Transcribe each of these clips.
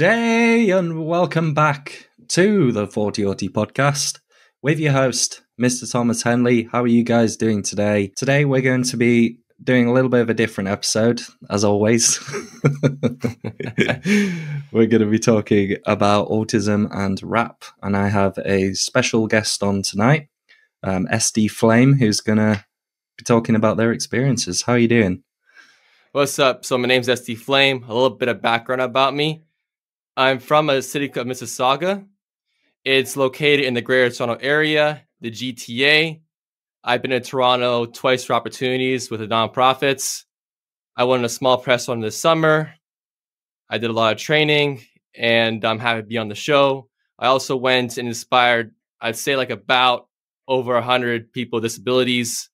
day and welcome back to the Thoughty Auti podcast with your host, Mr. Thomas Henley. How are you guys doing today? Today we're going to be doing a little bit of a different episode, as always. we're going to be talking about autism and rap, and I have a special guest on tonight, um, SD Flame, who's going to be talking about their experiences. How are you doing? What's up? So my name's SD Flame. A little bit of background about me. I'm from a city of Mississauga. It's located in the Greater Toronto Area, the GTA. I've been in Toronto twice for opportunities with the nonprofits. I won a small press one this summer. I did a lot of training, and I'm happy to be on the show. I also went and inspired, I'd say, like about over 100 people with disabilities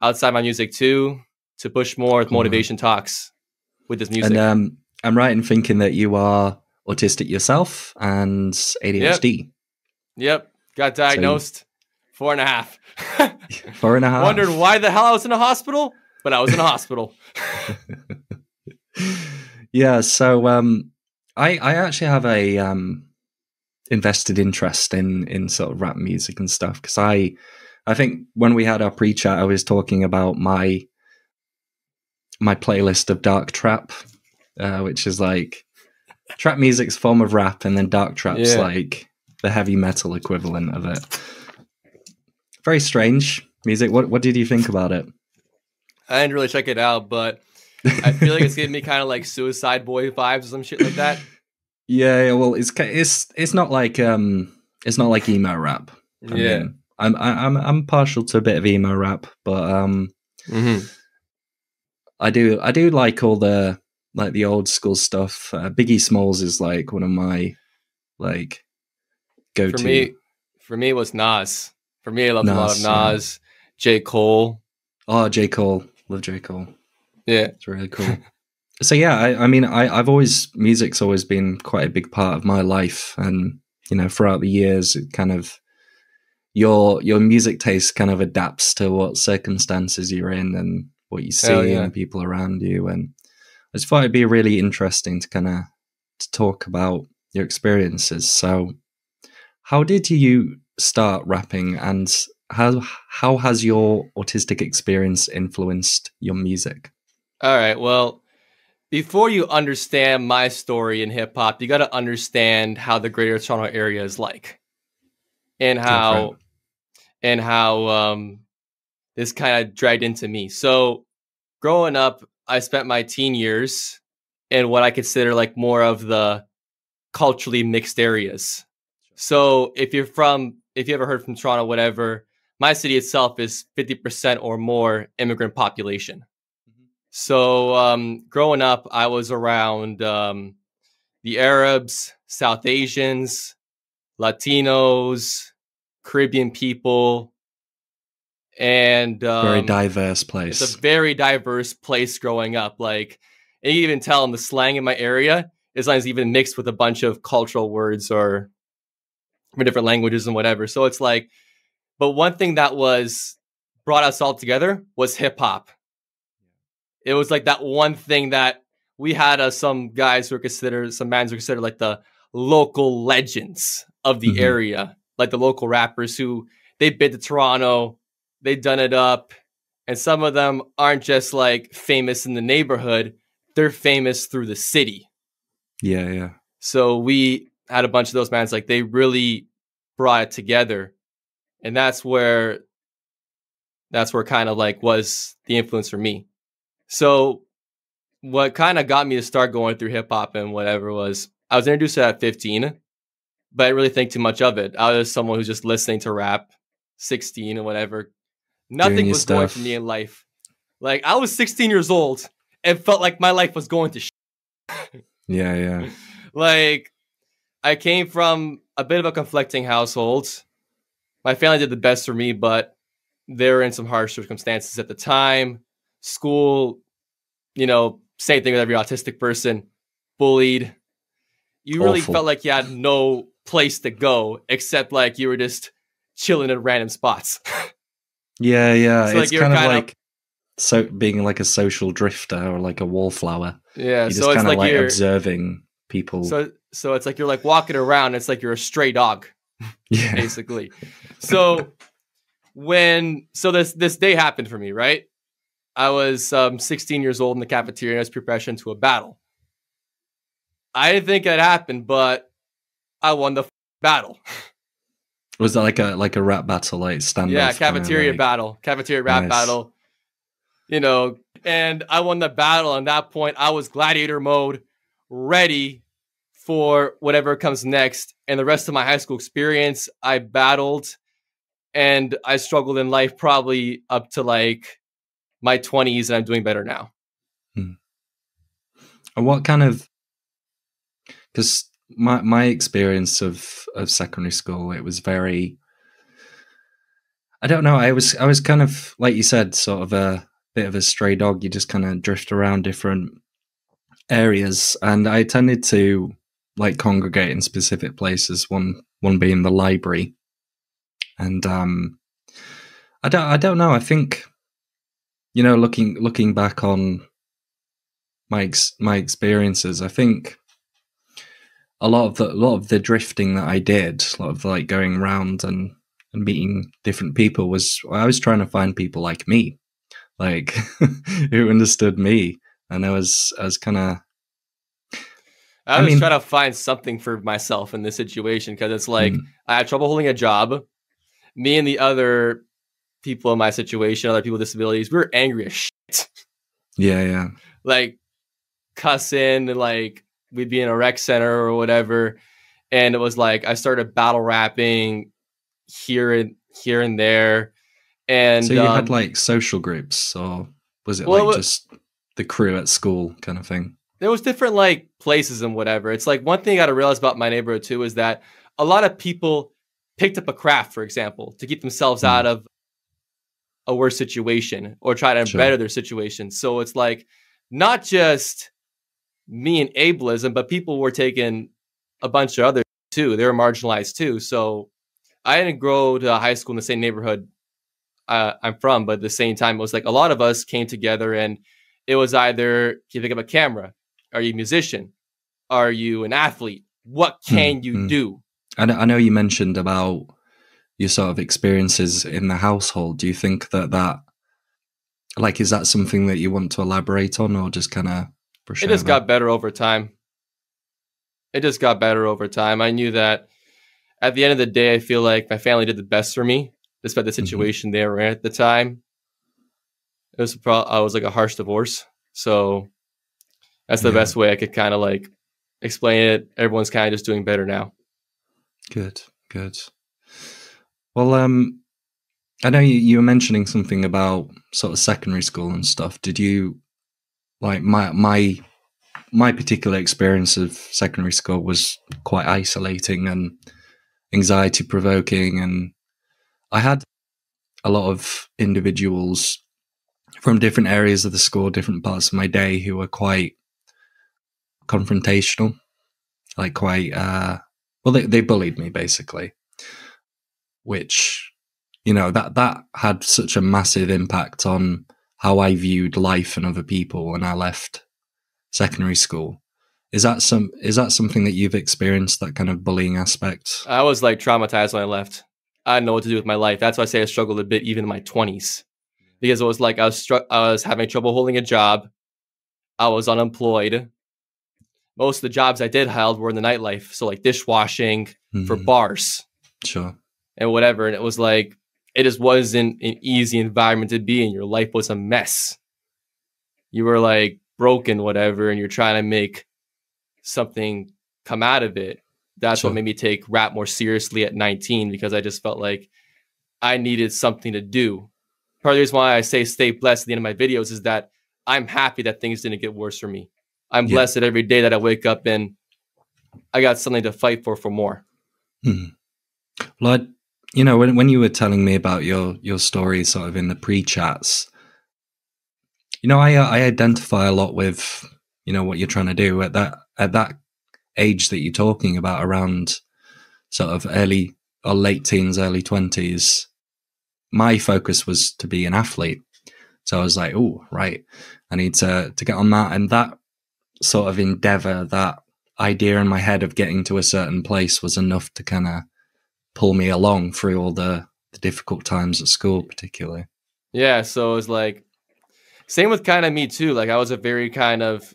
outside my music too to push more cool. motivation talks with this music. And um, I'm right in thinking that you are autistic yourself and ADHD. Yep. yep. Got diagnosed so, four and a half. four and a half. Wondered why the hell I was in a hospital, but I was in a hospital. yeah. So um, I I actually have a um, invested interest in in sort of rap music and stuff because I I think when we had our pre chat, I was talking about my my playlist of dark trap, uh, which is like trap music's form of rap, and then dark trap's yeah. like the heavy metal equivalent of it. Very strange music. What what did you think about it? I didn't really check it out, but I feel like it's giving me kind of like Suicide Boy vibes or some shit like that. Yeah, yeah, well, it's it's it's not like um, it's not like emo rap. I yeah, mean, I'm I'm I'm partial to a bit of emo rap, but um, mm-hmm. I do I do like all the like the old school stuff. Uh, Biggie Smalls is like one of my like go to. For me, for me, it was Nas. For me, I love a lot of Nas, yeah. J Cole. Oh, J Cole, love J Cole. Yeah, it's really cool. so yeah, I, I mean, I, I've always music's always been quite a big part of my life, and you know, throughout the years, it kind of your your music taste kind of adapts to what circumstances you're in and what you see yeah. and people around you and I just thought it'd be really interesting to kind of to talk about your experiences. So, how did you start rapping, and how how has your autistic experience influenced your music? All right. Well, before you understand my story in hip hop, you got to understand how the Greater Toronto Area is like, and how Different. and how um, this kind of dragged into me. So, growing up, I spent my teen years in what I consider like more of the culturally mixed areas. So if you're from, if you ever heard from Toronto, whatever, my city itself is 50% or more immigrant population. Mm-hmm. So um, growing up, I was around um, the Arabs, South Asians, Latinos, Caribbean people, and um, very diverse place. It's a very diverse place growing up. Like, and you can even tell in the slang in my area is like even mixed with a bunch of cultural words or from different languages and whatever. So it's like, but one thing that was brought us all together was hip hop. It was like that one thing that we had uh, some guys who are considered, some bands who are considered like the local legends of the mm-hmm. area, like the local rappers who they bid to Toronto, they've done it up. And some of them aren't just like famous in the neighborhood, they're famous through the city. Yeah, yeah. So we had a bunch of those bands, like they really brought it together. And that's where that's where kind of like was the influence for me. So what kind of got me to start going through hip hop and whatever was I was introduced to at 15, but I didn't really think too much of it. I was someone who's just listening to rap, 16 and whatever, Nothing was stuff. going for me in life. Like I was 16 years old and felt like my life was going to. Sh- yeah, yeah. like I came from a bit of a conflicting household. My family did the best for me, but they were in some harsh circumstances at the time. School, you know, same thing with every autistic person, bullied. You really Awful. felt like you had no place to go except like you were just chilling in random spots. Yeah, yeah. So, it's like, kind of like so being like a social drifter or like a wallflower. Yeah, you're so it's kind of like, like observing people. So so it's like you're like walking around. It's like you're a stray dog, yeah, basically. so when so this this day happened for me, right? I was um, 16 years old in the cafeteria and I was preparing to a battle. I didn't think it happened, but I won the f- battle. Was that like a like a rap battle, like stand? Yeah, cafeteria like... battle, cafeteria rap nice. battle. You know, and I won the battle. And that point, I was gladiator mode, ready for whatever comes next. And the rest of my high school experience, I battled and I struggled in life probably up to like my 20s, and I'm doing better now. Hmm. And what kind of, because my, my experience of, of secondary school, it was very, I don't know. I was I was kind of like you said, sort of a bit of a stray dog. You just kind of drift around different areas, and I tended to like congregate in specific places. One one being the library, and um, I don't I don't know. I think you know, looking looking back on my ex- my experiences, I think a lot of the a lot of the drifting that I did, a lot of like going around and and meeting different people was I was trying to find people like me, like who understood me, and I was I was kind of. I was I mean, trying to find something for myself in this situation because it's like mm. I have trouble holding a job. Me and the other people in my situation, other people with disabilities, we were angry as shit. Yeah, yeah. like cussing and like we'd be in a rec center or whatever. And it was like I started battle rapping here and here and there. And so you um, had like social groups, or was it well, like just the crew at school kind of thing? There was different like places and whatever. It's like one thing I got to realize about my neighborhood too is that a lot of people picked up a craft, for example, to keep themselves mm. out of a worse situation or try to sure. better their situation. So it's like not just me and ableism, but people were taking a bunch of others too. They were marginalized too. So I didn't grow to high school in the same neighborhood uh, I'm from, but at the same time, it was like a lot of us came together and it was either can you pick up a camera? Are you a musician? Are you an athlete? What hmm, can mm-hmm. you hmm. do? I know, I know you mentioned about your sort of experiences in the household, do you think that that, like, is that something that you want to elaborate on or just kind of It just got better over time. It just got better over time. I knew that at the end of the day, I feel like my family did the best for me, despite the mm-hmm. situation mm-hmm. they were in at the time. It was pro- I was like a harsh divorce, so that's the yeah. best way I could kind of like explain it. Everyone's kind of just doing better now. Good, good. Well, um, I know you, you were mentioning something about sort of secondary school and stuff. Did you like my my my particular experience of secondary school was quite isolating and anxiety provoking and I had a lot of individuals from different areas of the school, different parts of my day who were quite confrontational, like quite uh well they, they bullied me basically which you know that that had such a massive impact on how I viewed life and other people when I left secondary school. Is that some is that something that you've experienced that kind of bullying aspect? I was like traumatized when I left. I didn't know what to do with my life. That's why I say I struggled a bit even in my twenties, because it was like I was str- I was having trouble holding a job. I was unemployed. Most of the jobs I did held were in the nightlife, so like dishwashing mm-hmm. for bars. Sure and whatever. And it was like, it just wasn't an easy environment to be in. Your life was a mess. You were like broken, whatever, and you're trying to make something come out of it. That's sure. what made me take rap more seriously at 19 because I just felt like I needed something to do. Part of the reason why I say stay blessed at the end of my videos is that I'm happy that things didn't get worse for me. I'm yeah. blessed every day that I wake up and I got something to fight for for more. Hmm. Well, I you know, when when you were telling me about your your story, sort of in the pre chats, you know, I uh, I identify a lot with you know what you're trying to do at that at that age that you're talking about, around sort of early or late teens, early twenties. My focus was to be an athlete, so I was like, oh, right, I need to to get on that, and that sort of endeavor, that idea in my head of getting to a certain place was enough to kind of pull me along through all the, the difficult times at school, particularly. Yeah. So it was like, same with kind of me too. Like I was a very kind of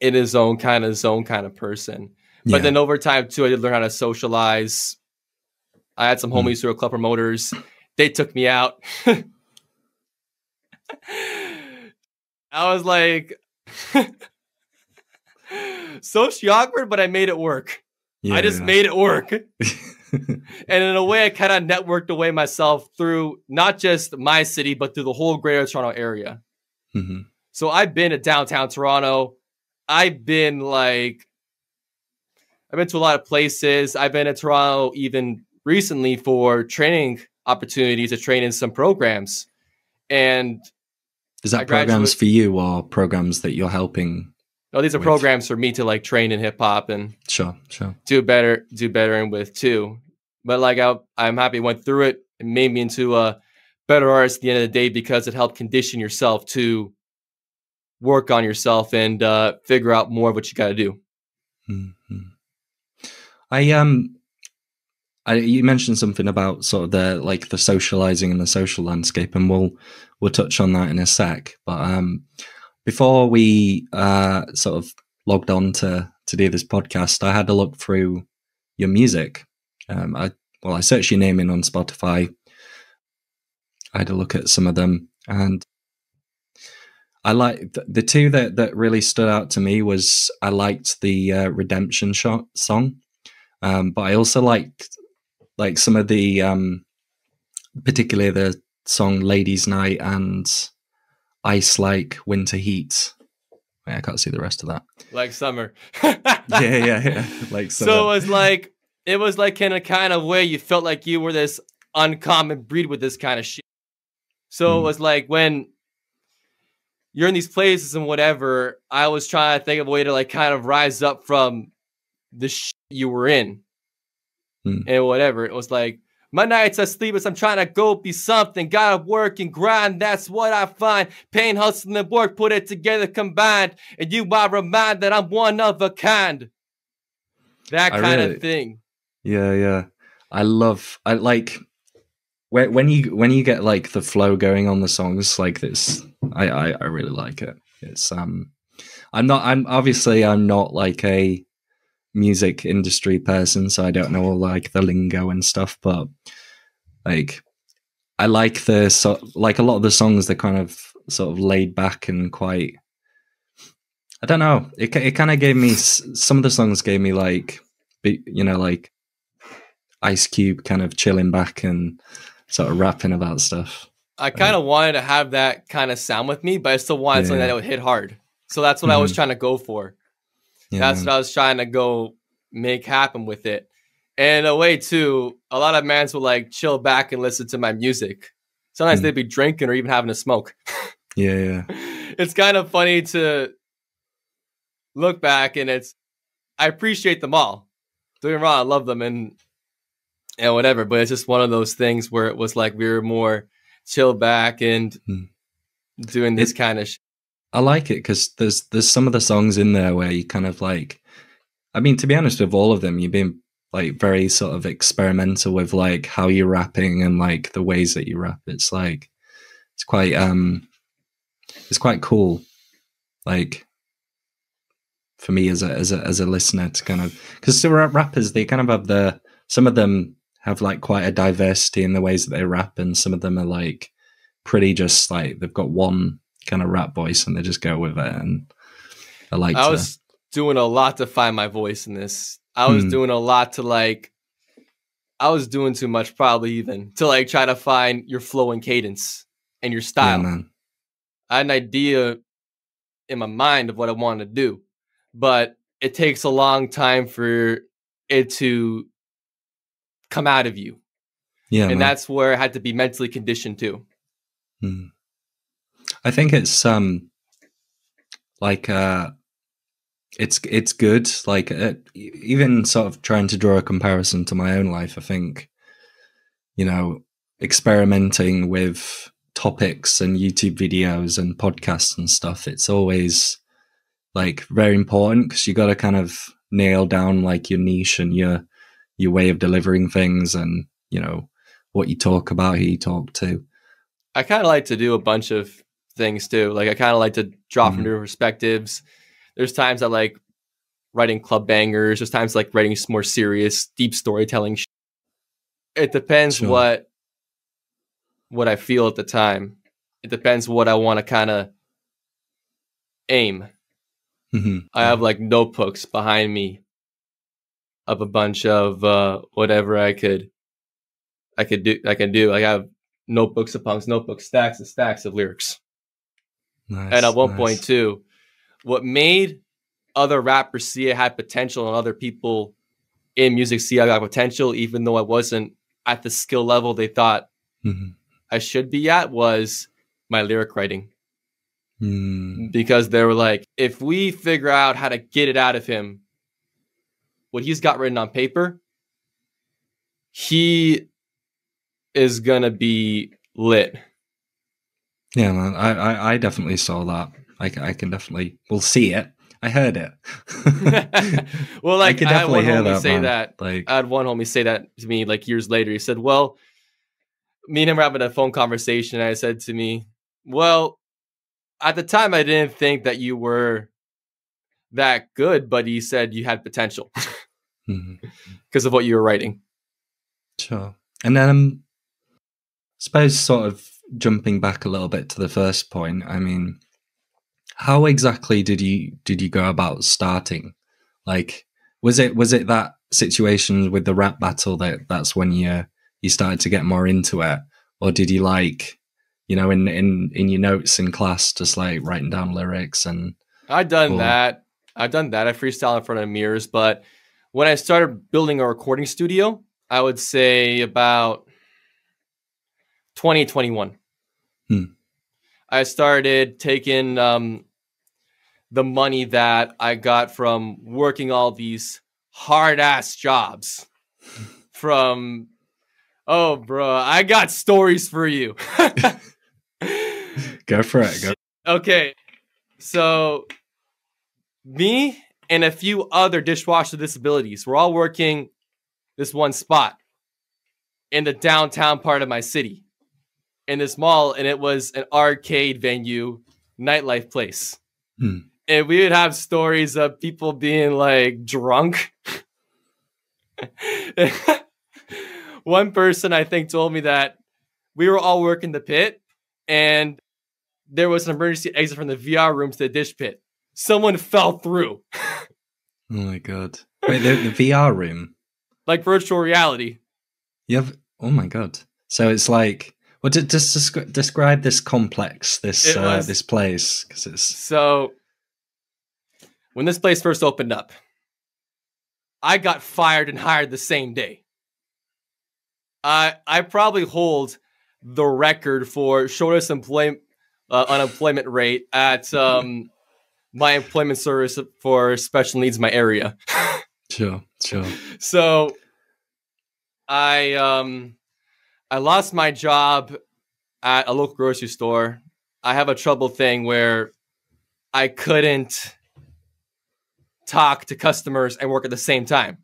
in his own kind of zone kind of person. But yeah. then over time too, I did learn how to socialize. I had some hmm. homies mm. who were club promoters. They took me out. I was like, socially awkward, but I made it work. Yeah. I just made it work. and in a way, I kind of networked away myself through not just my city, but through the whole greater Toronto area. Mm-hmm. So I've been to downtown Toronto. I've been like, I've been to a lot of places. I've been to Toronto even recently for training opportunities to train in some programs. And is that programs for you or programs that you're helping? No, these are with? programs for me to like train in hip hop and sure, sure, do better, do better and with too. But like I, I'm happy I went through it. It made me into a better artist at the end of the day because it helped condition yourself to work on yourself and uh, figure out more of what you got to do. Mm-hmm. I um I, you mentioned something about sort of the like the socializing and the social landscape, and we'll we'll touch on that in a sec. But um, before we uh, sort of logged on to to do this podcast, I had a look through your music. Um, I well, I searched your name in on Spotify. I had a look at some of them, and I like the, two that that really stood out to me was I liked the uh, Redemption Shot song, um, but I also liked like some of the um particularly the song Ladies Night and Ice Like Winter Heat. Wait, I can't see the rest of that. Like summer. yeah, yeah, yeah. Like summer. So it was like it was like in a kind of way you felt like you were this uncommon breed with this kind of shit. So mm. it was like when you're in these places and whatever, I was trying to think of a way to like kind of rise up from the shit you were in mm. and whatever. It was like, my nights are sleepless. I'm trying to go be something. Gotta work and grind. That's what I find. Pain, hustle, and work, put it together combined. And you are reminded that I'm one of a kind. That kind really, of thing. Yeah, yeah. I love. I like when when you when you get like the flow going on the songs like this. I I, I really like it. It's um. I'm not. I'm obviously. I'm not like a music industry person, so I don't know all like the lingo and stuff. But like, I like the so like a lot of the songs. They're kind of sort of laid back and quite. I don't know. It it kind of gave me some of the songs gave me like, you know, like Ice Cube kind of chilling back and sort of rapping about stuff. I kind of uh, wanted to have that kind of sound with me, but I still wanted yeah. something that would hit hard. So that's what mm-hmm. I was mm-hmm. trying to go for. Yeah. That's what I was trying to go make happen with it. And a way, too, a lot of mans will like chill back and listen to my music. Sometimes mm. they'd be drinking or even having a smoke. yeah, yeah. It's kind of funny to look back and it's, I appreciate them all. Doing wrong, I love them and and whatever. But it's just one of those things where it was like we were more chill back and mm. doing this it, kind of. Sh- I like it because there's there's some of the songs in there where you kind of like, I mean, to be honest, with all of them, you've been like very sort of experimental with like how you're rapping and like the ways that you rap. It's like it's quite um it's quite cool. Like for me as a as a as a listener to kind of because the rappers they kind of have the some of them have like quite a diversity in the ways that they rap and some of them are like pretty just like they've got one kind of rap voice and they just go with it. And I like. I to... was doing a lot to find my voice in this. I was hmm. doing a lot to like. I was doing too much, probably even to like try to find your flow and cadence and your style. Yeah, I had an idea in my mind of what I wanted to do, but it takes a long time for it to come out of you. Yeah. And man. that's where I had to be mentally conditioned too. Hmm. I think it's um like uh it's it's good like uh, even sort of trying to draw a comparison to my own life I think you know experimenting with topics and YouTube videos and podcasts and stuff it's always like very important because you got to kind of nail down like your niche and your your way of delivering things and you know what you talk about who you talk to. I kind of like to do a bunch of things too like i kind of like to draw mm-hmm. from different perspectives there's times i like writing club bangers there's times like writing more serious deep storytelling it depends sure. what what i feel at the time it depends what i want to kind of aim Mm-hmm. I have like notebooks behind me of a bunch of uh, whatever I could I could do I can do. I have notebooks upon notebooks, stacks and stacks of lyrics. Nice, and at one nice. point too, what made other rappers see I had potential and other people in music see I got potential, even though I wasn't at the skill level they thought mm-hmm. I should be at, was my lyric writing. Mm. Because they were like, if we figure out how to get it out of him, what he's got written on paper, he is gonna be lit. Yeah, man. I, I, I definitely saw that. I, I can definitely. We'll see it. I heard it. well, like I, can definitely I had one homie that, say man. that. Like I had one homie say that to me like years later. He said, "Well, me and him were having a phone conversation. And I said to me, well, at the time I didn't think that you were that good, but he said you had potential because mm-hmm. of what you were writing. Sure. And then um, suppose sort of jumping back a little bit to the first point, I mean, how exactly did you did you go about starting? Like was it was it that situation with the rap battle that that's when you you started to get more into it? Or did you like you know, in in in your notes in class, just like writing down lyrics and. I've done that. I've done that. I freestyle in front of mirrors, but when I started building a recording studio, I would say about 2021. Hmm. I started taking um, the money that I got from working all these hard ass jobs from oh bro i got stories for you Go for it. Go. Okay. So, me and a few other dishwasher disabilities, we're all working this one spot in the downtown part of my city in this mall, and it was an arcade venue, nightlife place. Hmm. And we would have stories of people being like drunk. One person I think told me that we were all working the pit and there was an emergency exit from the VR room to the dish pit. Someone fell through. oh my god! Wait, the, the VR room, like virtual reality. You have oh my god! So it's like well, just descri- describe this complex, this uh, was, this place, because it's so. When this place first opened up, I got fired and hired the same day. I I probably hold the record for shortest employment uh, unemployment rate at um, my employment service for special needs in my area. sure, sure. So I um I lost my job at a local grocery store. I have a trouble thing where I couldn't talk to customers and work at the same time.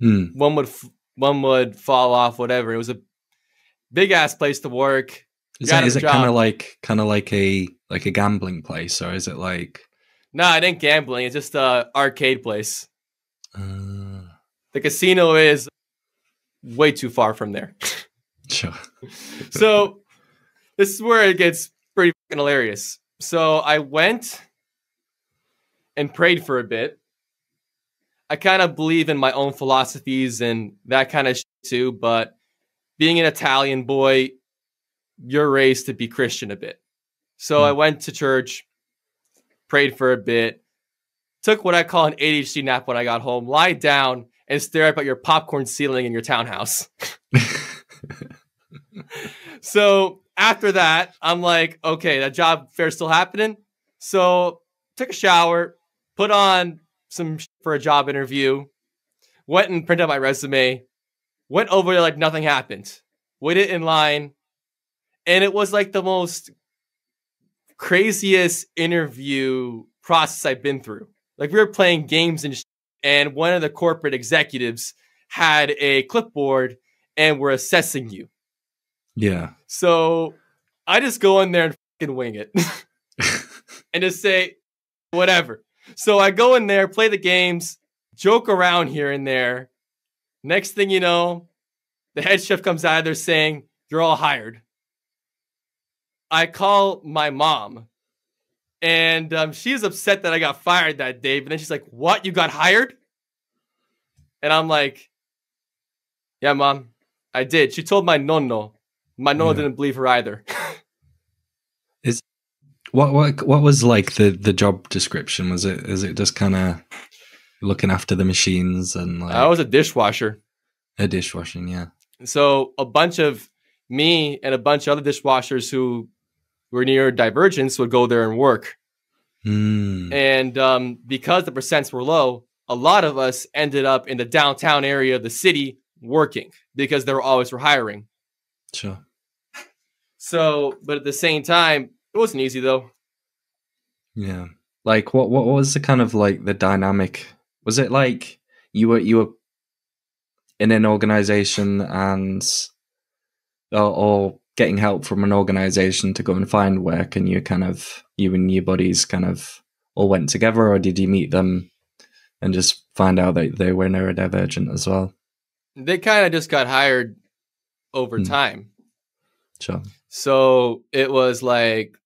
Hmm. One would one would fall off, whatever. It was a big ass place to work. Is, that, is it kind of like kind of like a like a gambling place, or is it like? No, nah, it ain't gambling. It's just a arcade place. Uh... The casino is way too far from there. Sure. so this is where it gets pretty hilarious. So I went and prayed for a bit. I kind of believe in my own philosophies and that kind of too, but being an Italian boy, you're raised to be Christian a bit. So mm. I went to church, prayed for a bit, took what I call an ADHD nap when I got home, lie down and stare up at your popcorn ceiling in your townhouse. so after that, I'm like, okay, that job fair's still happening. So took a shower, put on some for a job interview, went and printed out my resume, went over there like nothing happened, waited in line, and it was like the most craziest interview process I've been through. Like we were playing games and sh- and one of the corporate executives had a clipboard and were assessing you. Yeah. So I just go in there and fucking wing it and just say whatever. So I go in there, play the games, joke around here and there. Next thing you know, the head chef comes out of there saying, You're all hired. I call my mom and um, she's upset that I got fired that day. But then she's like, What? You got hired? And I'm like, Yeah, mom, I did. She told my nonno. My Yeah. didn't believe her either. is What what what was like the the job description? Was it is it just kind of looking after the machines and like I was a dishwasher. a dishwashing? Yeah. So a bunch of me and a bunch of other dishwashers who were neurodivergence would go there and work. Mm, And um, because the percents were low, a lot of us ended up in the downtown area of the city working because they were always were hiring. sure. So, but at the same time, it wasn't easy though. Yeah. Like what what was the kind of like the dynamic? Was it like you were you were in an organization and or, or getting help from an organization to go and find work and you kind of you and your buddies kind of all went together or did you meet them and just find out that they were neurodivergent as well? They kind of just got hired over Hmm. time. Sure. So it was like,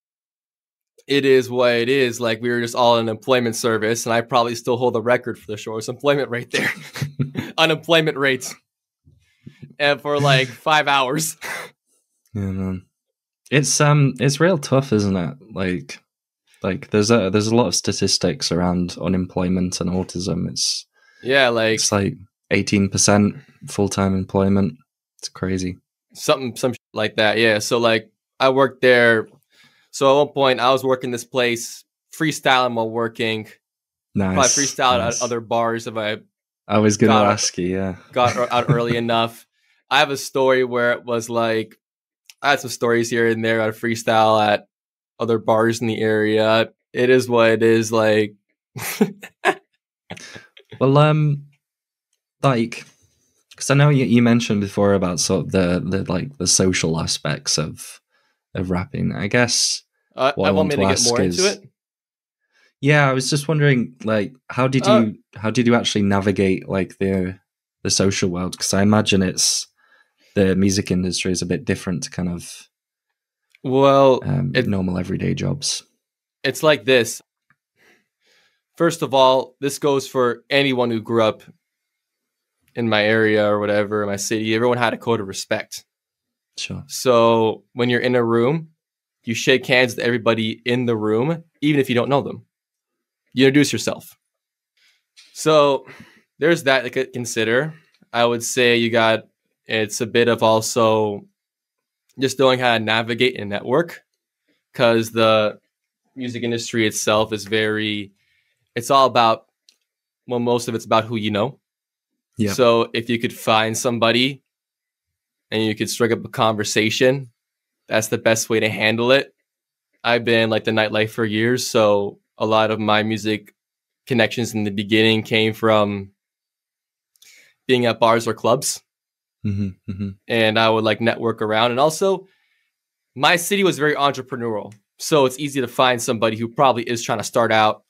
it is what it is. Like we were just all in employment service, and I probably still hold the record for the shortest employment rate there, unemployment rates, and for like five hours. Yeah, man. It's um it's real tough, isn't it? Like like there's a there's a lot of statistics around unemployment and autism. It's Yeah, like it's like eighteen percent full time employment. It's crazy. something, some shit like that. Yeah. So like I worked there. So at one point I was working this place, freestyling while working. Nice. Probably freestyle nice. at other bars if I I was gonna Got ask you, yeah. got out early enough. I have a story where it was like I had some stories here and there. I freestyle at other bars in the area. It is what it is. Like, Well, um, like, because I know you, you mentioned before about sort of the the like the social aspects of of rapping. I guess uh, What I I want me want to to get more ask into is- it. Yeah, I was just wondering, like, how did you Uh, how did you actually navigate like the the social world? Because I imagine it's the music industry is a bit different to kind of Well, um, It- normal everyday jobs. it's like this. First of all, this goes for anyone who grew up in my area or whatever, my city. Everyone had a code of respect. Sure. So when you're in a room, you shake hands with everybody in the room, even if you don't know them. You introduce yourself. So there's that to consider. I would say you got it's a bit of also just knowing how to navigate and network because the music industry itself is very it's all about well most of it's about who you know Yeah. so if you could find somebody and you could strike up a conversation that's the best way to handle it i've been like the nightlife for years so a lot of my music connections in the beginning came from being at bars or clubs hmm hmm and I would like network around. And also, my city was very entrepreneurial, so it's easy to find somebody who probably is trying to start out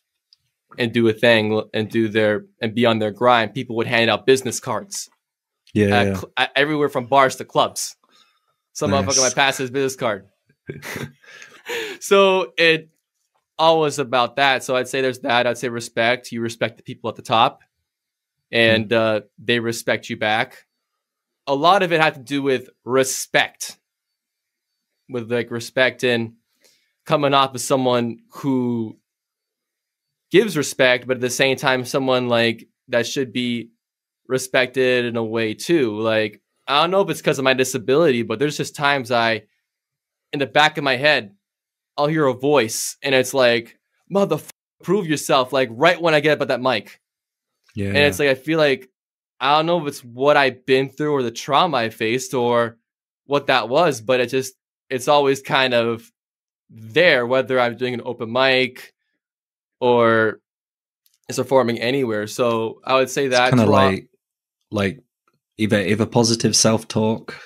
and do a thing and do their and be on their grind. People would hand out business cards Yeah. at yeah. at everywhere from bars to clubs. Some Nice. motherfucker might pass his business card. so it always about that. So I'd say there's that. I'd say respect. You respect the people at the top, and uh, they respect you back. A lot of it had to do with respect, with like respect and coming off as someone who gives respect, but at the same time, someone like that should be respected in a way too. Like I don't know if it's because of my disability, but there's just times I, in the back of my head, I'll hear a voice and it's like, "Mother, prove yourself!" Like right when I get up at that mic, yeah. and it's like I feel like I don't know if it's what I've been through or the trauma I faced or what that was, but it just it's always kind of there. Whether I'm doing an open mic or is performing anywhere. So I would say that kind of like like either either positive self talk.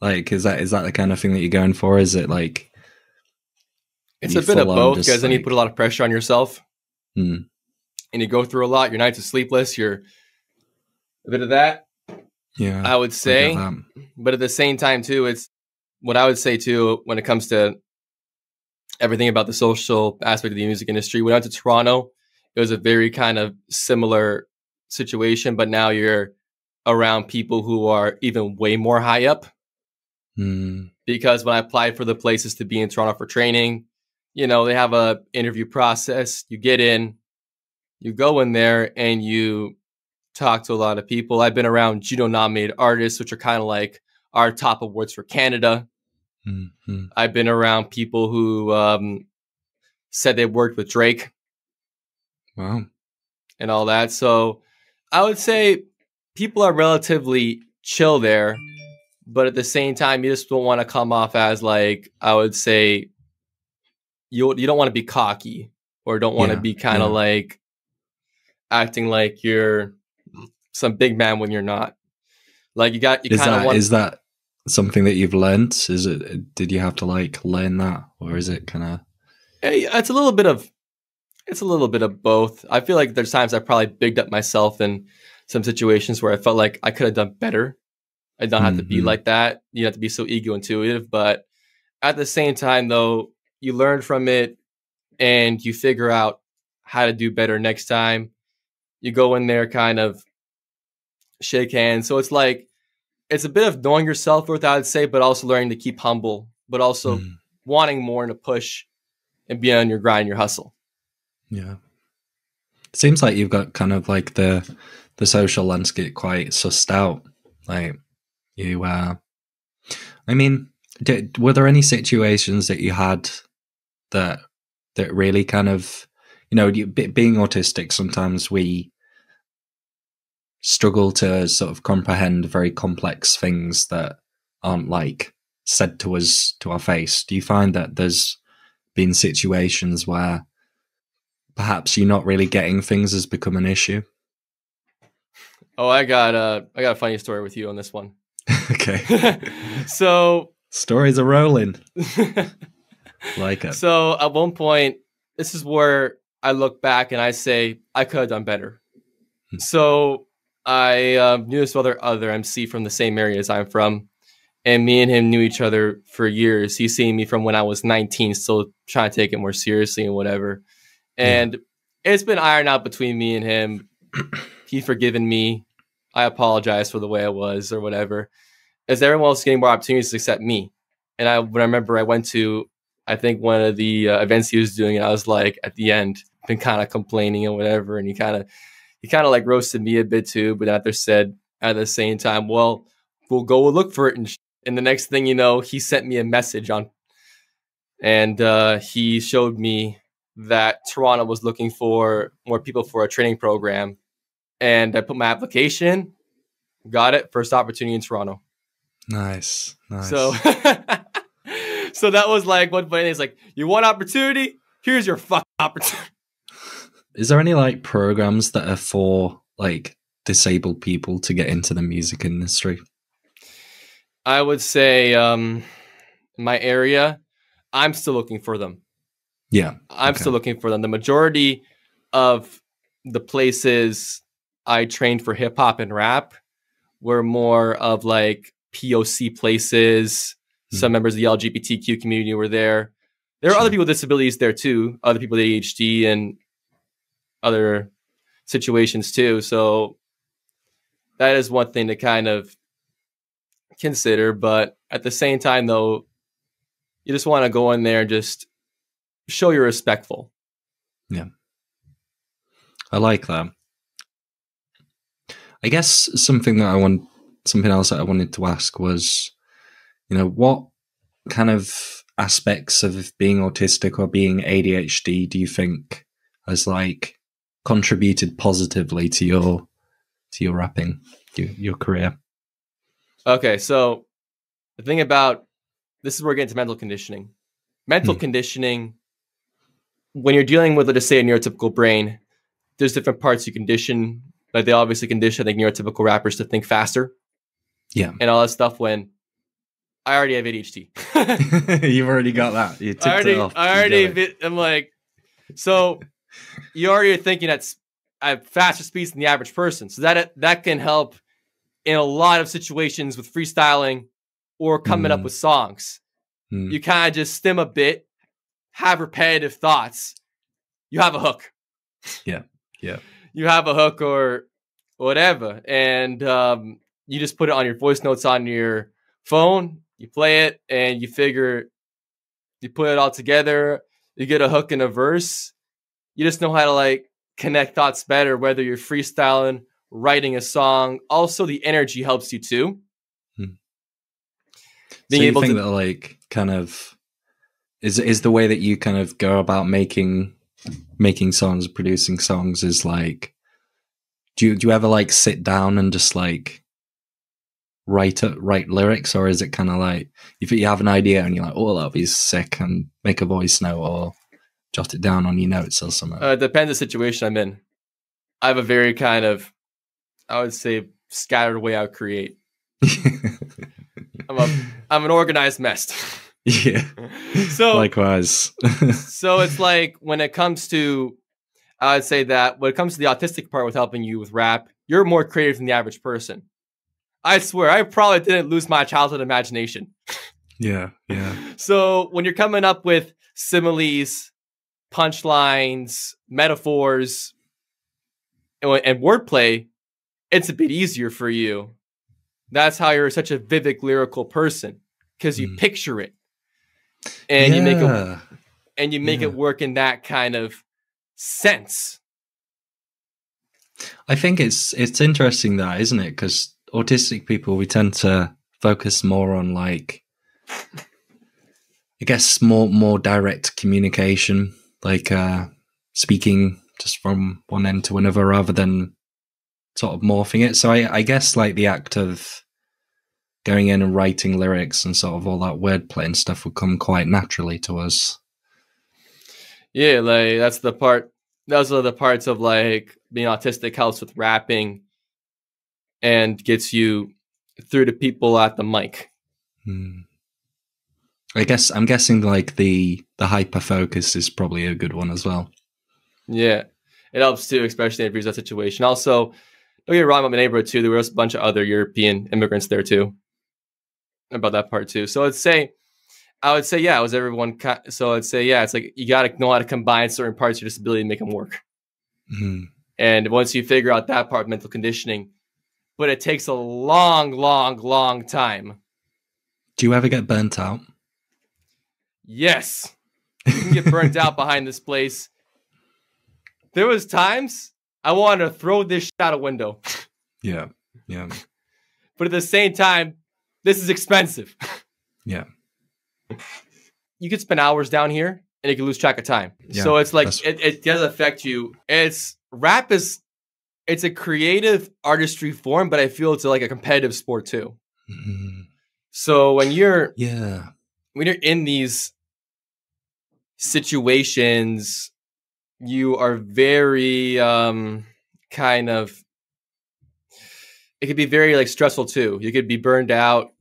Like is that is that the kind of thing that you're going for? Is it like it's a bit of both because like, then you put a lot of pressure on yourself, hmm. and you go through a lot. Your nights are sleepless. You're a bit of that. Yeah, I would say. I but at the same time, too, it's what I would say too when it comes to everything about the social aspect of the music industry. When I went to Toronto, it was a very kind of similar situation, but now you're around people who are even way more high up. Mm. Because when I applied for the places to be in Toronto for training, you know, they have a interview process. You get in, you go in there and you talk to a lot of people. I've been around Juno nominated artists, which are kind of like our top awards for Canada. Mm-hmm. I've been around people who um, said they worked with Drake. Wow. And all that. So I would say people are relatively chill there, but at the same time, you just don't want to come off as like, I would say, you, you don't want to be cocky or don't want to yeah, be kind of yeah. like acting like you're some big man when you're not. Like you got you kind of want. Is that something that you've learned? Is it? Did you have to like learn that, or is it kind of? It's a little bit of, it's a little bit of both. I feel like there's times I probably bigged up myself in some situations where I felt like I could have done better. I don't have mm-hmm. to be mm-hmm. like that. You have to be so ego intuitive, but at the same time, though, you learn from it and you figure out how to do better next time. You go in there, kind of shake hands. So it's like it's a bit of knowing your self worth, I would say, but also learning to keep humble, but also mm. wanting more and to push and be on your grind, your hustle. Yeah. It seems like you've got kind of like the the social landscape quite sussed out. Like you uh I mean, did, were there any situations that you had that that really kind of you know being autistic sometimes we struggle to sort of comprehend very complex things that aren't like said to us to our face. Do you find that there's been situations where perhaps you're not really getting things has become an issue? Oh, I got a I got a funny story with you on this one. okay. so stories are rolling. like it. So at one point, this is where I look back and I say I could have done better. Hmm. so I uh, knew this other other MC from the same area as I'm from, and me and him knew each other for years. He's seen me from when I was 19, still trying to take it more seriously and whatever. And yeah. it's been ironed out between me and him. He's forgiven me. I apologize for the way I was or whatever. As everyone else getting more opportunities except me. And I, when I remember I went to, I think one of the uh, events he was doing, and I was like, at the end, been kind of complaining and whatever. And he kind of he kind of like roasted me a bit too, but after said at the same time, well, we'll go look for it. And, sh-. and the next thing you know, he sent me a message on, and uh, he showed me that Toronto was looking for more people for a training program. And I put my application, got it, first opportunity in Toronto. Nice. Nice. So, so that was like what funny is like, you want opportunity? Here's your fucking opportunity is there any like programs that are for like disabled people to get into the music industry? I would say um my area, I'm still looking for them. Yeah. I'm okay. still looking for them. The majority of the places I trained for hip hop and rap were more of like POC places. Mm. Some members of the LGBTQ community were there. There are sure. other people with disabilities there too, other people with ADHD and other situations too. So that is one thing to kind of consider. But at the same time, though, you just want to go in there and just show you're respectful. Yeah. I like that. I guess something that I want, something else that I wanted to ask was, you know, what kind of aspects of being autistic or being ADHD do you think as like contributed positively to your to your rapping, your, your career? Okay, so the thing about this is where we get into mental conditioning. Mental hmm. conditioning when you're dealing with, let's say, a neurotypical brain, there's different parts you condition. Like they obviously condition, think, neurotypical rappers to think faster. Yeah. And all that stuff when I already have ADHD. You've already got that. You ticked I already, I already, I'm like, so you already are thinking at, at faster speeds than the average person. So that that can help in a lot of situations with freestyling or coming mm. up with songs. Mm. You kind of just stim a bit, have repetitive thoughts. You have a hook. Yeah. Yeah. You have a hook or whatever. And um, you just put it on your voice notes on your phone, you play it, and you figure you put it all together, you get a hook and a verse. You just know how to like connect thoughts better, whether you're freestyling, writing a song. Also, the energy helps you too. Hmm. Being so able to that like kind of is is the way that you kind of go about making making songs, producing songs is like do you do you ever like sit down and just like write it, write lyrics, or is it kind of like if you have an idea and you're like, oh, that'll be sick, and make a voice note or jot it down on your notes or something? Uh, it depends the situation I'm in. I have a very kind of, I would say, scattered way I create. I'm a, I'm an organized mess. yeah. So likewise. so it's like when it comes to, I would say that when it comes to the autistic part with helping you with rap, you're more creative than the average person. I swear, I probably didn't lose my childhood imagination. Yeah, yeah. So when you're coming up with similes, punchlines, metaphors, and, and wordplay, it's a bit easier for you. That's how you're such a vivid lyrical person because you mm. picture it and yeah. you make it and you make yeah. it work in that kind of sense. I think it's it's interesting that, isn't it? Because autistic people, we tend to focus more on like, I guess more more direct communication, like uh, speaking just from one end to another, rather than sort of morphing it. So I, I guess like the act of going in and writing lyrics and sort of all that wordplay and stuff would come quite naturally to us. Yeah, like that's the part. Those are the parts of like being autistic helps with rapping and gets you through to people at the mic. Hmm. I guess I'm guessing like the the hyper focus is probably a good one as well. Yeah, it helps too, especially in a that situation. Also, don't get wrong about my neighborhood too. There was a bunch of other European immigrants there too. About that part too. So I'd say, I would say, yeah, it was everyone. So I'd say, yeah, it's like you got to know how to combine certain parts of your disability and make them work. Mm-hmm. And once you figure out that part mental conditioning, but it takes a long, long, long time. Do you ever get burnt out? Yes. You can get burnt out behind this place. There was times I wanted to throw this out a window. Yeah. Yeah. But at the same time, this is expensive. Yeah. You could spend hours down here and you can lose track of time. Yeah, so it's like it, it does affect you. It's rap is it's a creative artistry form, but I feel it's like a competitive sport too. Mm-hmm. So when you're yeah when you're in these situations, you are very um kind of it could be very like stressful too. You could be burned out.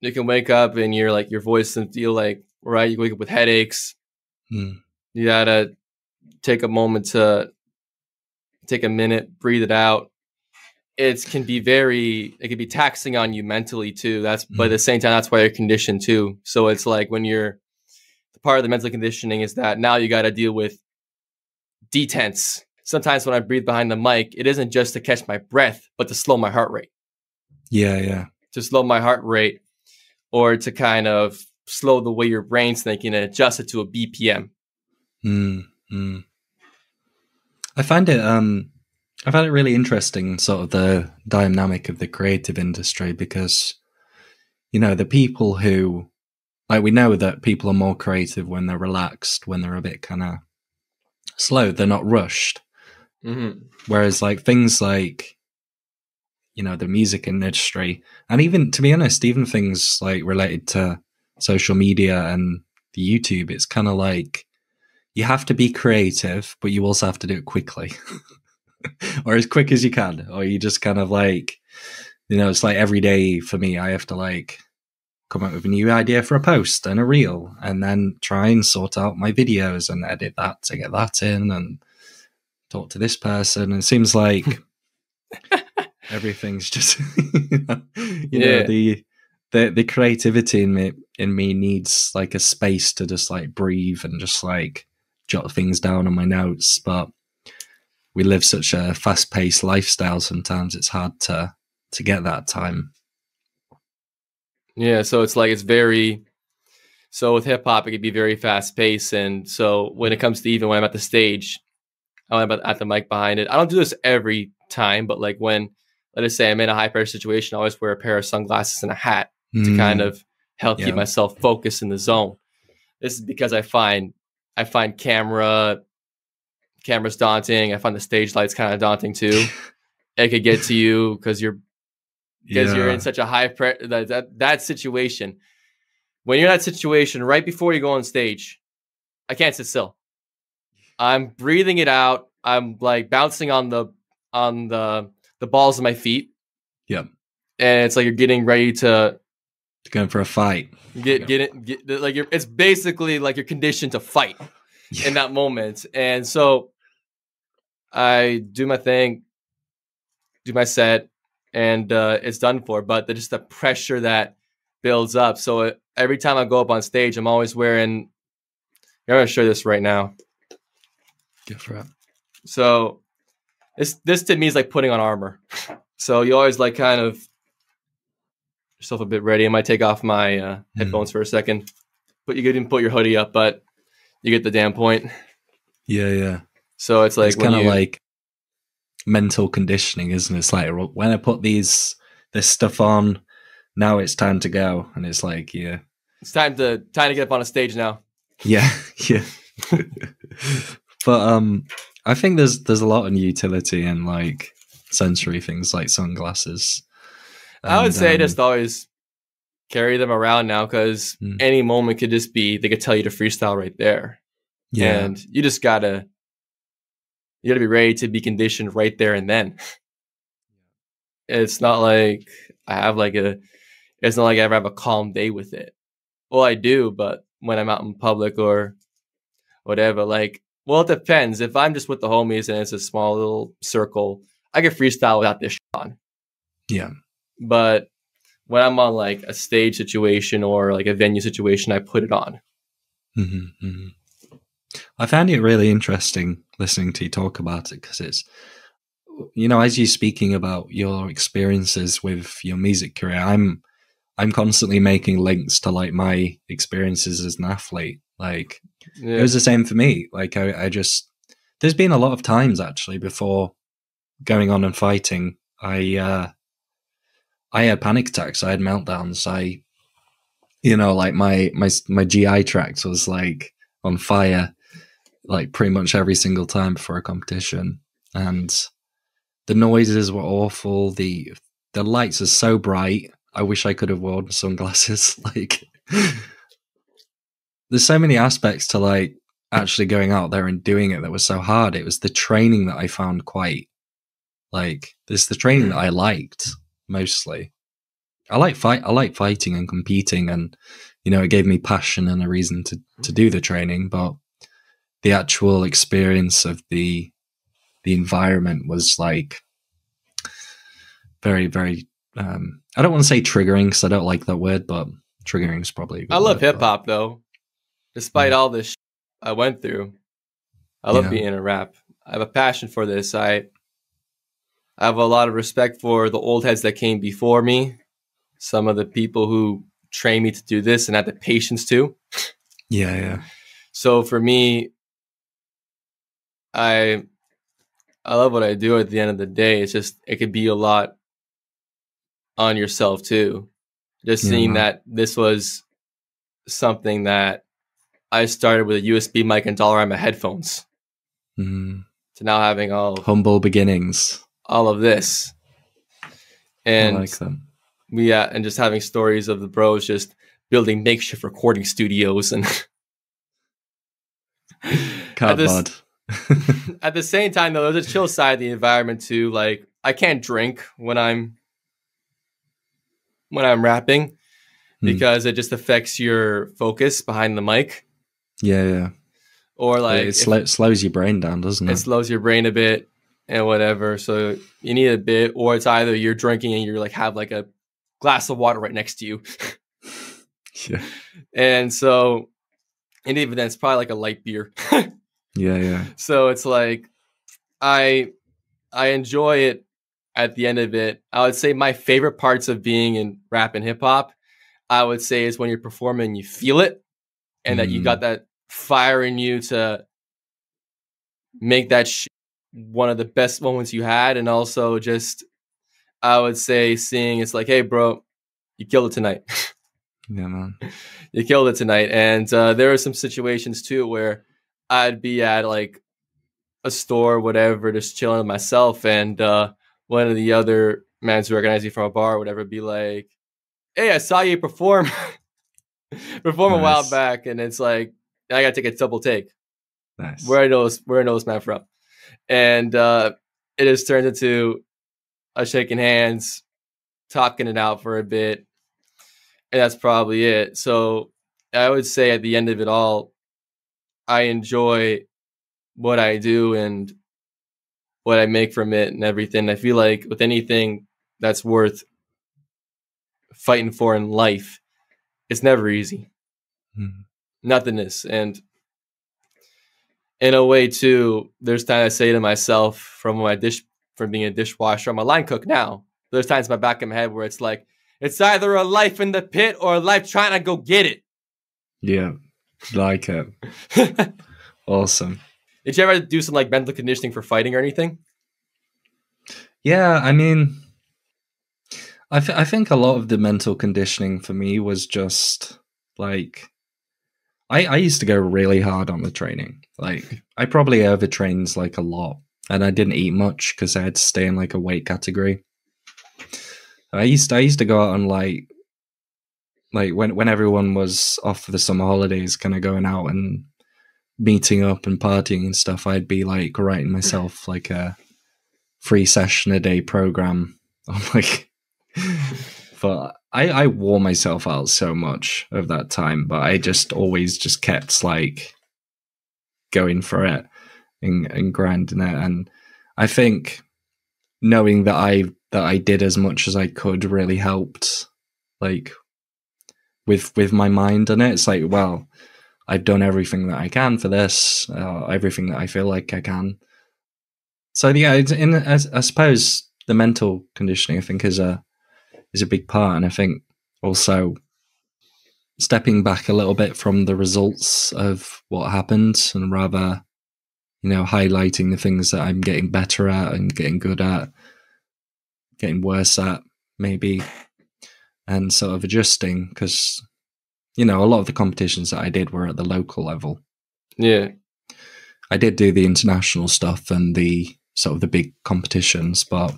You can wake up and you're like your voice and feel like right. You wake up with headaches. Mm. You gotta take a moment to take a minute, breathe it out. It can be very, it can be taxing on you mentally too. That's, mm-hmm. but at the same time, that's why you're conditioned too. So it's like when you're, the part of the mental conditioning is that now you got to deal with detents. Sometimes when I breathe behind the mic, it isn't just to catch my breath, but to slow my heart rate. Yeah, yeah. To slow my heart rate or to kind of slow the way your brain's thinking and adjust it to a BPM. Mm, mm. I find it um I find it really interesting sort of the dynamic of the creative industry because you know the people who like we know that people are more creative when they're relaxed when they're a bit kind of slow they're not rushed mm-hmm. whereas like things like you know the music industry and even to be honest even things like related to social media and the youtube it's kind of like you have to be creative, but you also have to do it quickly. or as quick as you can. Or you just kind of like you know, it's like every day for me I have to like come up with a new idea for a post and a reel and then try and sort out my videos and edit that to get that in and talk to this person. It seems like everything's just you know, you yeah. know the the the creativity in me in me needs like a space to just like breathe and just like jot things down on my notes. But we live such a fast paced lifestyle. Sometimes it's hard to to get that time. Yeah, so it's like it's very so with hip hop it could be very fast paced and so when it comes to even when I'm at the stage, I'm at the mic behind it. I don't do this every time, but like when let us say I'm in a high pressure situation, I always wear a pair of sunglasses and a hat mm. to kind of help yeah. keep myself focused in the zone. This is because I find I find camera cameras daunting. I find the stage lights kind of daunting too. it could get to you because you're because yeah. you're in such a high pre- that, that that situation. When you're in that situation, right before you go on stage, I can't sit still. I'm breathing it out. I'm like bouncing on the on the the balls of my feet. Yep. And it's like you're getting ready to going for a fight. Get get it get, like you're it's basically like you're conditioned to fight yeah. in that moment. And so I do my thing, do my set, and uh, it's done for. But the, just the pressure that builds up. So it, every time I go up on stage, I'm always wearing. I'm gonna show this right now. For it. So this this to me is like putting on armor. So you always like kind of yourself a bit ready. I might take off my uh, hmm. headphones mm. for a second, but you didn't put your hoodie up, but you get the damn point. Yeah, yeah. So it's like it's kind of like mental conditioning, isn't it? It's like when I put these this stuff on, now it's time to go, and it's like, yeah, it's time to time to get up on a stage now. Yeah, yeah. but um, I think there's there's a lot of utility and like sensory things like sunglasses. And, I would say um, just always carry them around now because mm. any moment could just be they could tell you to freestyle right there. Yeah. And you just gotta you gotta be ready to be conditioned right there and then. It's not like I have like a it's not like I ever have a calm day with it. Well I do, but when I'm out in public or whatever, like well it depends. If I'm just with the homies and it's a small little circle, I can freestyle without this on. Yeah. But when I'm on like a stage situation or like a venue situation, I put it on. Mm-hmm, mm-hmm. I found it really interesting listening to you talk about it because it's, you know, as you're speaking about your experiences with your music career, I'm, I'm constantly making links to like my experiences as an athlete. Like yeah. it was the same for me. Like I, I just, there's been a lot of times actually before going on and fighting. I, uh, I had panic attacks. I had meltdowns. I, you know, like my my my GI tract was like on fire, like pretty much every single time before a competition, and the noises were awful. the The lights are so bright. I wish I could have worn sunglasses. like, there's so many aspects to like actually going out there and doing it that was so hard. It was the training that I found quite like this the training that hmm. I liked mostly. I like fight. I like fighting and competing, and you know, it gave me passion and a reason to to do the training. But the actual experience of the the environment was like very, very. Um, I don't want to say triggering because I don't like that word, but triggering is probably. I love hip hop though, despite yeah. all this I went through. I love yeah. being a rap. I have a passion for this. I I have a lot of respect for the old heads that came before me, some of the people who trained me to do this and had the patience to. Yeah, yeah. So for me, I I love what I do at the end of the day. It's just it could be a lot on yourself too. Just seeing yeah. that this was something that I started with a USB mic and Dollarama headphones. Mm. To now having all humble beginnings all of this. And I like them. We uh, and just having stories of the bros just building makeshift recording studios and cardboard. At the same time, though, there's a chill side of the environment too. Like I can't drink when I'm when I'm rapping Hmm. because it just affects your focus behind the mic. yeah, yeah. Or like it sl- slows your brain down, doesn't it it? slows your brain a bit and whatever. So you need a bit, or it's either you're drinking and you're like have like a glass of water right next to you. yeah, and so and even then it's probably like a light beer. yeah, yeah. so it's like I I enjoy it at the end of it. I would say my favorite parts of being in rap and hip hop, I would say is when you're performing you feel it and that you Mm. got that fire in you to make that sh- one of the best moments you had and also just I would say seeing it's like, hey bro, you killed it tonight. Yeah, man. you killed it tonight. And uh, there are some situations too where I'd be at like a store, whatever, just chilling myself, and uh, one of the other mans who recognized me from a bar, whatever, be like, "Hey, I saw you perform perform a while back," and it's like I gotta take a double take. Nice. Where I know this, where I know this man from, and uh, it has turned into a shaking hands, talking it out for a bit, and that's probably it. So I would say at the end of it all, I enjoy what I do and what I make from it and everything. I feel like with anything that's worth fighting for in life, it's never easy. Mhm. Nothing is. And in a way too, there's times I say to myself from my dish from being a dishwasher, I'm a line cook now. There's times in my back of my head where it's like, it's either a life in the pit or a life trying to go get it. Yeah, like it. Awesome. Did you ever do some like mental conditioning for fighting or anything? Yeah, I mean, I th- I think a lot of the mental conditioning for me was just like, I I used to go really hard on the training. Like, I probably overtrained like a lot, and I didn't eat much because I had to stay in like a weight category. I used I used to go out on like, like when when everyone was off for the summer holidays, kind of going out and meeting up and partying and stuff. I'd be like writing myself like a free session a day program. I'm like, but I, I wore myself out so much of that time, but I just always just kept like going for it and, and grinding it. And I think knowing that I that I did as much as I could really helped, like with with my mind on it. It's like, well, I've done everything that I can for this, uh, everything that I feel like I can. So yeah, in I, I suppose the mental conditioning I think is a is a big part, and I think also stepping back a little bit from the results of what happened and rather you know highlighting the things that I'm getting better at and getting good at, getting worse at maybe, and sort of adjusting because you know a lot of the competitions that I did were at the local level. Yeah. I did do the international stuff and the sort of the big competitions, but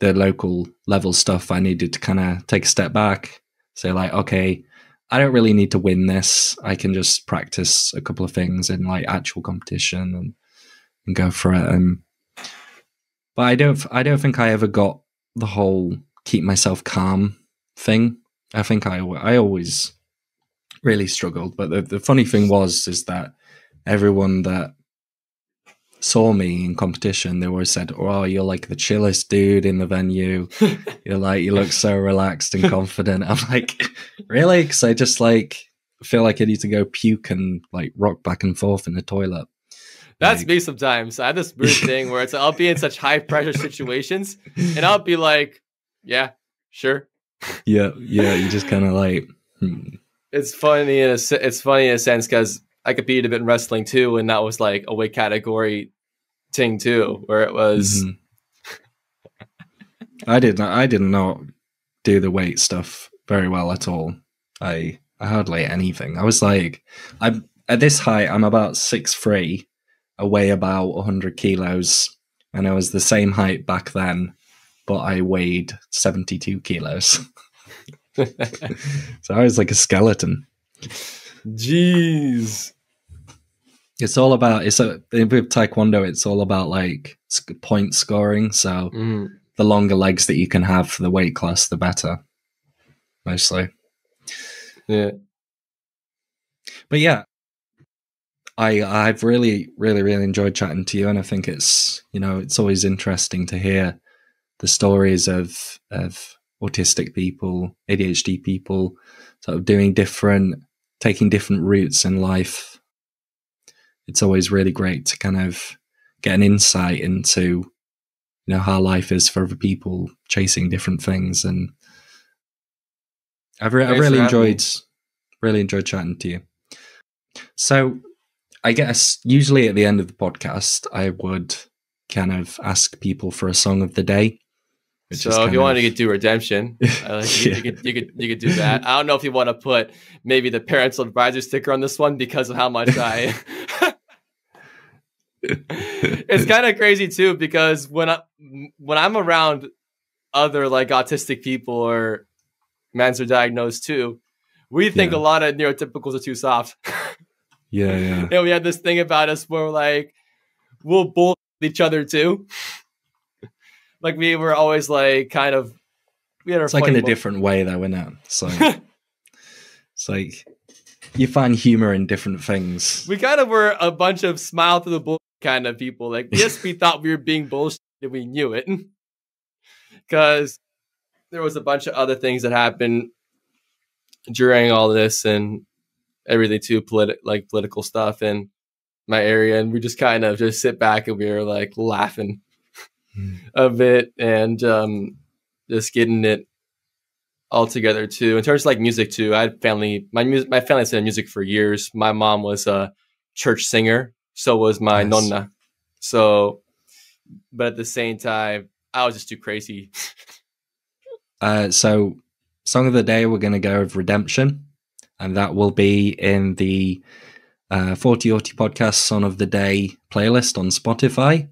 the local level stuff, I needed to kind of take a step back, say like, okay, I don't really need to win this. I can just practice a couple of things in like actual competition and and go for it. And but I don't, I don't think I ever got the whole keep myself calm thing. I think I, I always really struggled. But the, the funny thing was is that everyone that saw me in competition, they always said, "Oh, you're like the chillest dude in the venue. You're like you look so relaxed and confident." I'm like, really? Because I just like feel like I need to go puke and like rock back and forth in the toilet. That's Like- me sometimes. I have this weird thing where it's I'll be in such high pressure situations and I'll be like, yeah, sure. Yeah, yeah. You just kind of like, hmm. It's funny in a it's funny in a sense because I competed a bit in wrestling too, and that was like a weight category thing too, where it was Mhm. I did not. I did not do the weight stuff very well at all. I I hardly anything. I was like, I'm at this height. I'm about six three. I weigh about hundred kilos, and I was the same height back then, but I weighed seventy two kilos. so I was like a skeleton. jeez. it's all about it's a with taekwondo. It's all about like point scoring. So mm. the longer legs that you can have for the weight class, the better. Mostly. Yeah. But yeah, I I've really really really enjoyed chatting to you, and I think it's you know it's always interesting to hear the stories of of autistic people, ADHD people, sort of doing different, taking different routes in life. It's always really great to kind of get an insight into, you know, how life is for other people chasing different things. And I've, re- I've really enjoyed, really enjoyed chatting to you. So I guess usually at the end of the podcast, I would kind of ask people for a song of the day. So if you of... wanted to do redemption, like, yeah. you, could, you could you could do that. I don't know if you want to put maybe the parental advisor sticker on this one because of how much I. it's kind of crazy too because when I when I'm around other like autistic people or mans are diagnosed too, we think yeah. a lot of neurotypicals are too soft. yeah, yeah. And we had this thing about us where like we'll bull each other too like we were always like kind of we had our it's like in a different way though, isn't it? So it's like you find humor in different things. We kind of were a bunch of smile through the bull kind of people. Like yes, we thought we were being bullshit and we knew it. Cause there was a bunch of other things that happened during all this and everything too, politi- like political stuff in my area. And we just kind of just sit back and we were like laughing of it and um, just getting it all together too. In terms of like music too, I had family. My music, my family's been music for years. My mom was a church singer, so was my nice. nonna. So, but at the same time, I was just too crazy. uh, so, song of the day, we're going to go with Redemption, and that will be in the uh, Thoughty Auti Podcast Song of the Day playlist on Spotify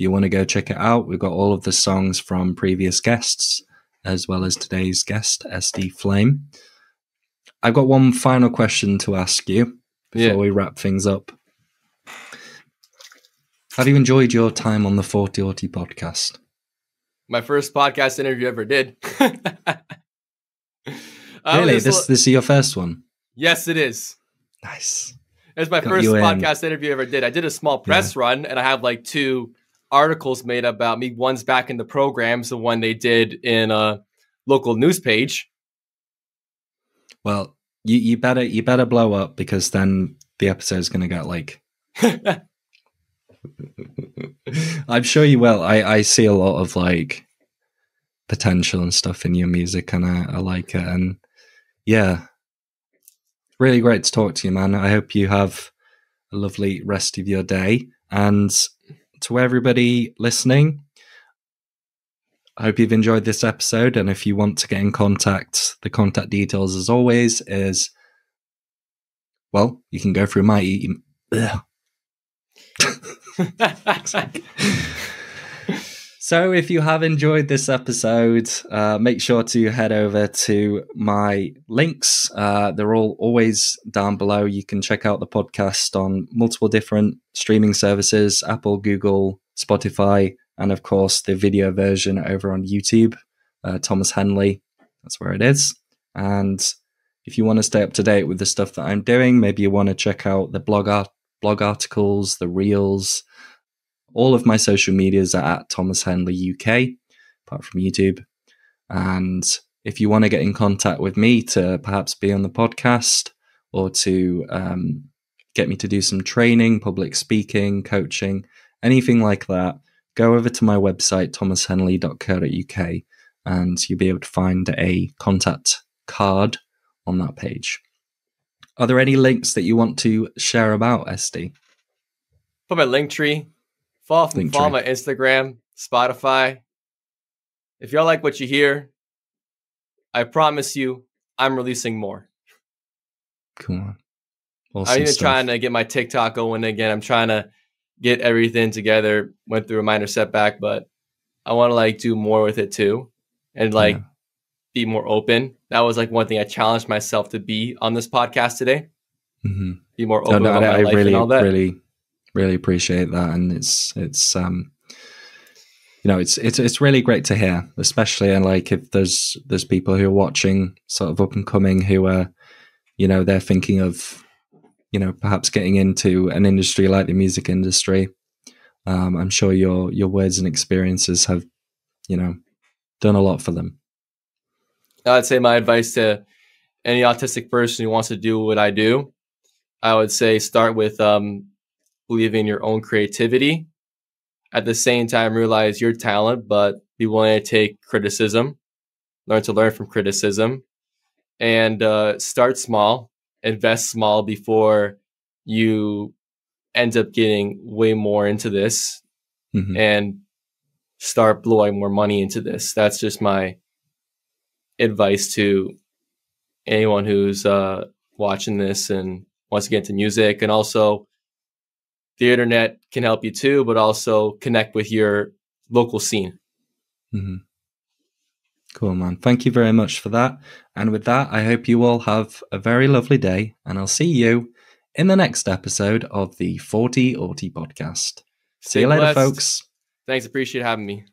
you want to go check it out, we've got all of the songs from previous guests, as well as today's guest, SD Flame. I've got one final question to ask you before yeah. we wrap things up. Have you enjoyed your time on the Thoughty Auti podcast? My first podcast interview ever did. really? This, this is your first one? Yes, it is. Nice. It's my Got first podcast in. interview ever did. I did a small press yeah. run and I have like two articles made about me. One's back in the programs, the one they did in a local news page. Well, you, you better you better blow up because then the episode's going to get like. I'm sure you will. I I see a lot of like potential and stuff in your music, and I, I like it. And yeah, really great to talk to you, man. I hope you have a lovely rest of your day. And to everybody listening. I hope you've enjoyed this episode. And if you want to get in contact, the contact details, as always, is well, you can go through my email. So, if you have enjoyed this episode, uh, make sure to head over to my links. Uh, they're all always down below. You can check out the podcast on multiple different streaming services Apple, Google, Spotify, and of course, the video version over on YouTube. Uh, Thomas Henley, that's where it is. And if you want to stay up to date with the stuff that I'm doing, maybe you want to check out the blog art- blog articles, the reels, all of my social medias are at Thomas Henley UK, apart from YouTube. And if you want to get in contact with me to perhaps be on the podcast or to um, get me to do some training, public speaking, coaching, anything like that, go over to my website, thomashenley.co.uk, and you'll be able to find a contact card on that page. Are there any links that you want to share about SD? Put my link Follow, follow my Instagram, Spotify. If y'all like what you hear, I promise you, I'm releasing more. Come on. Awesome I'm even stuff. trying to get my TikTok going again. I'm trying to get everything together. Went through a minor setback, but I want to like do more with it too, and like yeah. be more open. That was like one thing I challenged myself to be on this podcast today. Mm-hmm. Be more open no, no, about I, my I life really, and all that. Really really appreciate that, and it's it's um, you know, it's it's it's really great to hear, especially and like if there's there's people who are watching, sort of up and coming, who are, you know, they're thinking of, you know, perhaps getting into an industry like the music industry. Um, I'm sure your your words and experiences have, you know, done a lot for them. I'd say my advice to any autistic person who wants to do what I do, I would say start with um, believing in your own creativity at the same time realize your talent, but be willing to take criticism, learn to learn from criticism, and uh, start small, invest small before you end up getting way more into this mm-hmm. and start blowing more money into this. That's just my advice to anyone who's uh, watching this and wants to get into music and also the internet can help you too, but also connect with your local scene. Mm-hmm. Cool, man. Thank you very much for that. And with that, I hope you all have a very lovely day, and I'll see you in the next episode of the Thoughty Auti podcast. See you later, blessed. folks. Thanks. Appreciate having me.